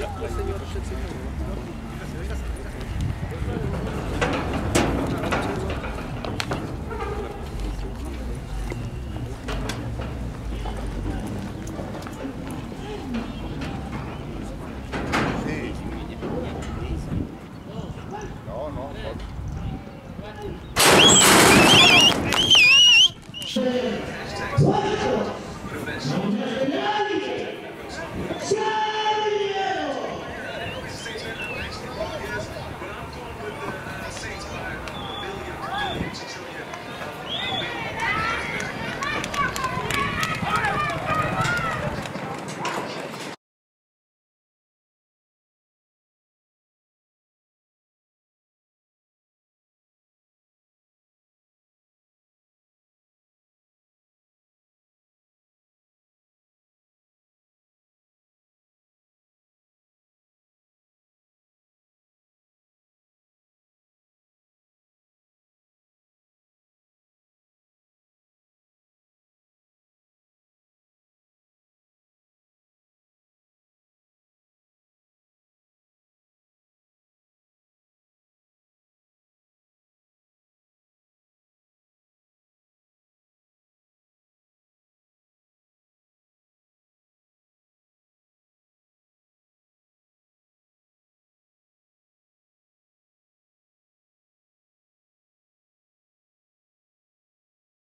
Gracias.